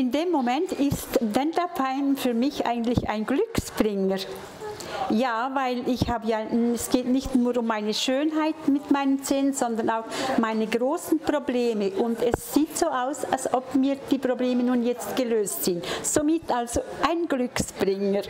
In dem Moment ist Dentalpein für mich eigentlich ein Glücksbringer. Ja, weil ich habe ja, es geht nicht nur um meine Schönheit mit meinen Zähnen, sondern auch meine großen Probleme. Und es sieht so aus, als ob mir die Probleme nun jetzt gelöst sind. Somit also ein Glücksbringer.